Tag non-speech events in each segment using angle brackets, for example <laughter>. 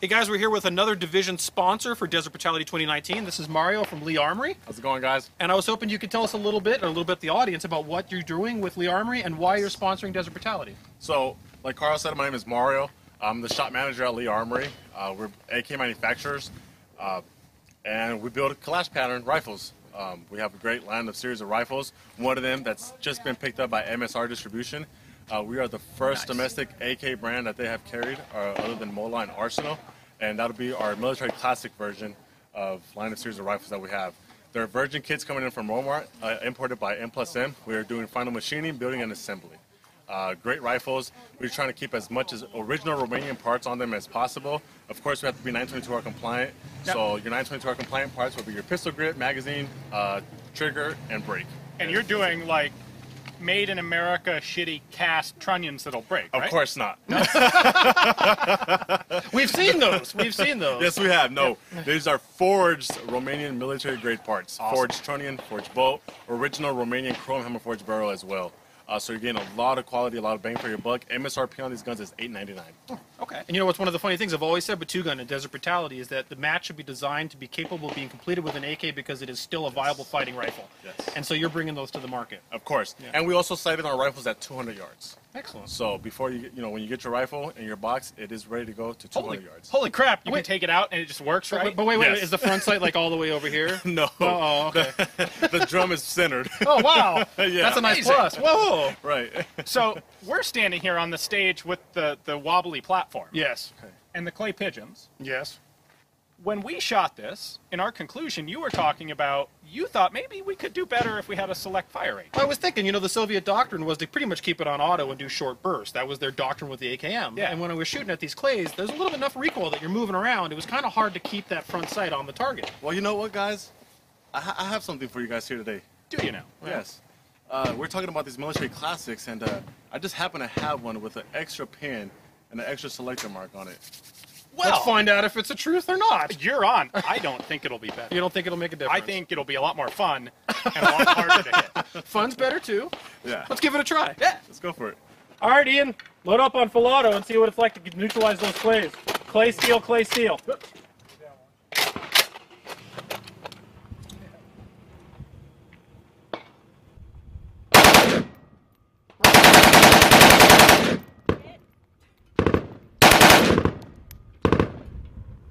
Hey guys, we're here with another division sponsor for Desert Brutality 2019. This is Mario from Lee Armory. How's it going, guys? And I was hoping you could tell us a little bit, or a little bit the audience, about what you're doing with Lee Armory and why you're sponsoring Desert Brutality. So, like Karl said, my name is Mario. I'm the shop manager at Lee Armory. Uh, we're AK manufacturers, uh, and we build clash pattern rifles. Um, we have a great line of series of rifles. One of them that's just been picked up by MSR Distribution. Uh, we are the first Nice. domestic AK brand that they have carried, uh, other than Mola and Arsenal, and that'll be our military classic version of line of series of rifles that we have. There are virgin kits coming in from Walmart, uh, imported by M plus M. We are doing final machining, building, and assembly. Uh, great rifles. We're trying to keep as much as original Romanian parts on them as possible. Of course, we have to be 922R compliant. So your 922R compliant parts will be your pistol grip, magazine, uh, trigger, and brake. And you're doing like made in America shitty cast trunnions that'll break, Of right? course not. <laughs> We've seen those. We've seen those. yes, we have. No, these are forged Romanian military grade parts. Forged trunnion, forged bolt, original Romanian chrome hammer forged barrel as well. Uh, so you're getting a lot of quality, a lot of bang for your buck. MSRP on these guns is $8.99. Okay. And you know what's one of the funny things I've always said with two gun and Desert Brutality is that the match should be designed to be capable of being completed with an AK because it is still a viable fighting rifle. Yes. And so you're bringing those to the market. Of course. And we also sighted our rifles at 200 yards. Excellent. So before you, you know, when you get your rifle in your box, it is ready to go to 200 Holy, yards. Holy crap! You Wait. can take it out and it just works, right? But, but wait, wait, Yes. is the front sight like all the way over <laughs> here? No. Oh, okay. <laughs> the drum is centered. <laughs> Oh, wow. Yeah. That's a nice Amazing. plus. Whoa. right. so we're standing here on the stage with the the wobbly platform Yes. Okay. and the clay pigeons. Yes. When we shot this, in our conclusion, you were talking about you thought maybe we could do better if we had a select fire rate. I was thinking, you know, the Soviet doctrine was to pretty much keep it on auto and do short bursts. That was their doctrine with the AKM. Yeah. And when I was shooting at these clays, there's a little bit enough recoil that you're moving around. It was kind of hard to keep that front sight on the target. Well, you know what, guys? I, ha- I have something for you guys here today. Do you know? Yes. Uh, we're talking about these military classics, and uh, I just happen to have one with an extra pin and an extra selector mark on it. Well, Let's find out if it's a truth or not. You're on. I don't think it'll be better. You don't think it'll make a difference? I think it'll be a lot more fun and a lot harder to hit. <laughs> fun's better too. Yeah. Let's give it a try. Yeah. Let's go for it. All right, Ian, load up on full auto and see what it's like to neutralize those clays. Clay, steel, clay, steel.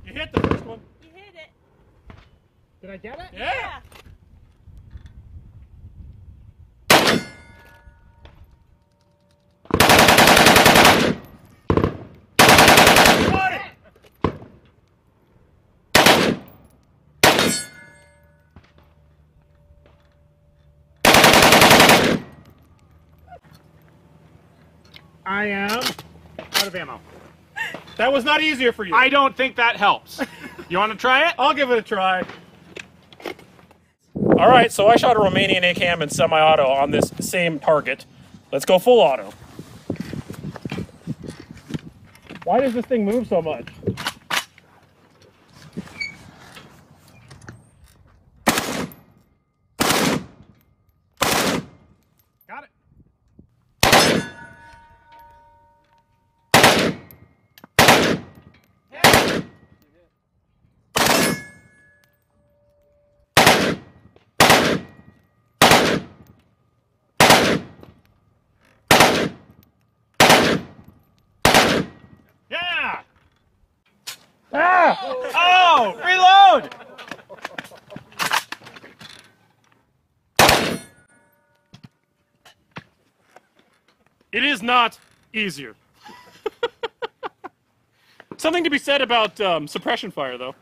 You hit the first one. You hit it. Did I get it? Yeah. Got! I am out of ammo. That was not easier for you. I don't think that helps. <laughs> You want to try it? I'll give it a try. All right, so I shot a Romanian AKM in semi-auto on this same target. Let's go full auto. Why does this thing move so much? Got it. Yeah! <laughs> Oh, reload! It is not easier. <laughs> Something to be said about um, suppression fire, though.